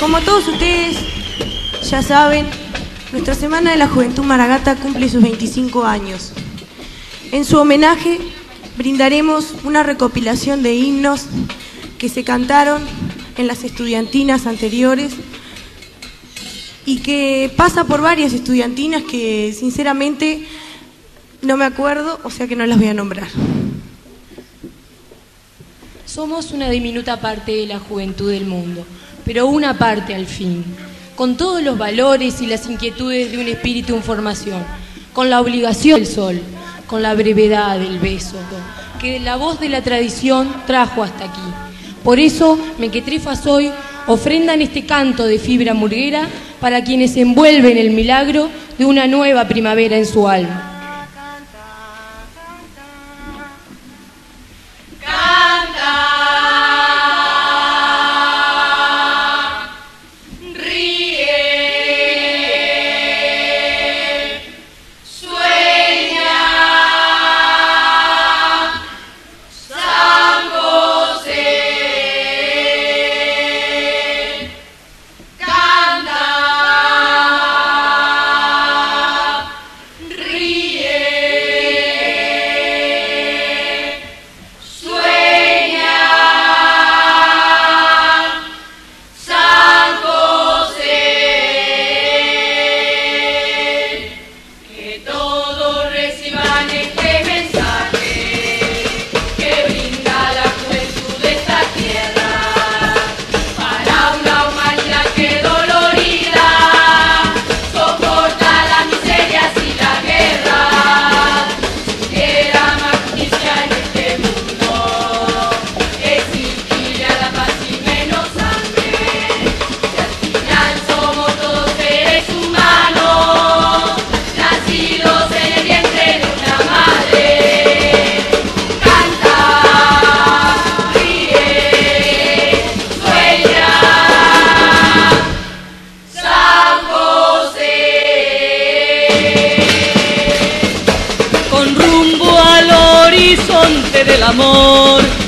como todos ustedes ya saben, nuestra Semana de la Juventud Maragata cumple sus 25 años. En su homenaje brindaremos una recopilación de himnos que se cantaron en las estudiantinas anteriores y que pasa por varias estudiantinas que sinceramente no me acuerdo, o sea que no las voy a nombrar. Somos una diminuta parte de la juventud del mundo, pero una parte al fin, con todos los valores y las inquietudes de un espíritu en formación, con la obligación del sol, con la brevedad del beso, que la voz de la tradición trajo hasta aquí. Por eso, mequetrefas hoy ofrendan este canto de fibra murguera para quienes envuelven el milagro de una nueva primavera en su alma. Del amor